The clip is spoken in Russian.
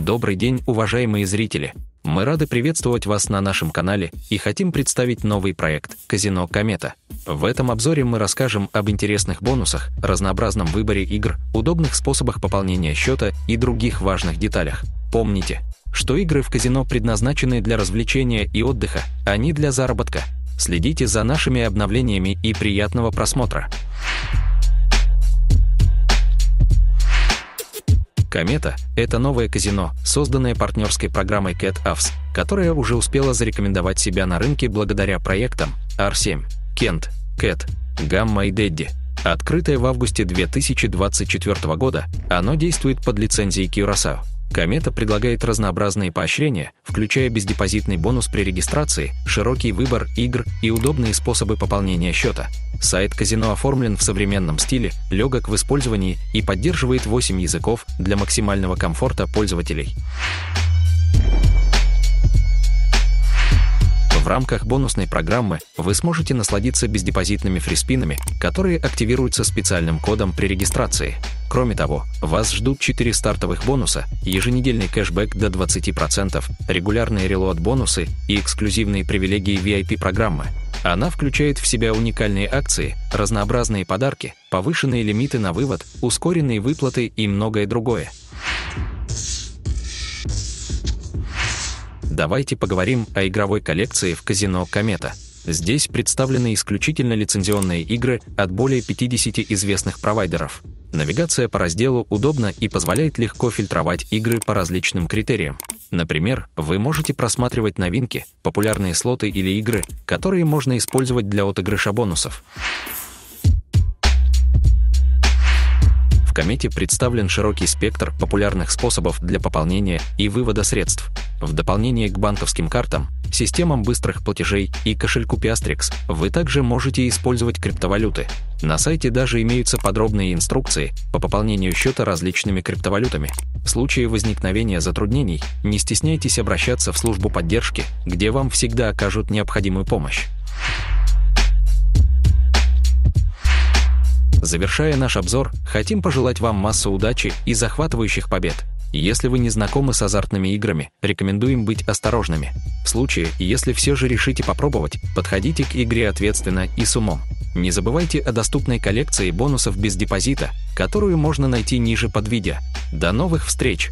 Добрый день, уважаемые зрители! Мы рады приветствовать вас на нашем канале и хотим представить новый проект «Казино Комета». В этом обзоре мы расскажем об интересных бонусах, разнообразном выборе игр, удобных способах пополнения счета и других важных деталях. Помните, что игры в казино предназначены для развлечения и отдыха, а не для заработка. Следите за нашими обновлениями и приятного просмотра. Комета – это новое казино, созданное партнерской программой Cat Avs, которая уже успела зарекомендовать себя на рынке благодаря проектам R7, Kent, Cat, Gamma и Daddy. Открытое в августе 2024 года, оно действует под лицензией Curaçao. Комета предлагает разнообразные поощрения, включая бездепозитный бонус при регистрации, широкий выбор игр и удобные способы пополнения счета. Сайт казино оформлен в современном стиле, легок в использовании и поддерживает 8 языков для максимального комфорта пользователей. В рамках бонусной программы вы сможете насладиться бездепозитными фриспинами, которые активируются специальным кодом при регистрации. Кроме того, вас ждут 4 стартовых бонуса, еженедельный кэшбэк до 20%, регулярные релот-бонусы и эксклюзивные привилегии VIP-программы. Она включает в себя уникальные акции, разнообразные подарки, повышенные лимиты на вывод, ускоренные выплаты и многое другое. Давайте поговорим о игровой коллекции в казино «Комета». Здесь представлены исключительно лицензионные игры от более 50 известных провайдеров. Навигация по разделу удобна и позволяет легко фильтровать игры по различным критериям. Например, вы можете просматривать новинки, популярные слоты или игры, которые можно использовать для отыгрыша бонусов. Комете представлен широкий спектр популярных способов для пополнения и вывода средств. В дополнение к банковским картам, системам быстрых платежей и кошельку Piastrix вы также можете использовать криптовалюты. На сайте даже имеются подробные инструкции по пополнению счета различными криптовалютами. В случае возникновения затруднений не стесняйтесь обращаться в службу поддержки, где вам всегда окажут необходимую помощь. Завершая наш обзор, хотим пожелать вам массу удачи и захватывающих побед. Если вы не знакомы с азартными играми, рекомендуем быть осторожными. В случае, если все же решите попробовать, подходите к игре ответственно и с умом. Не забывайте о доступной коллекции бонусов без депозита, которую можно найти ниже под видео. До новых встреч!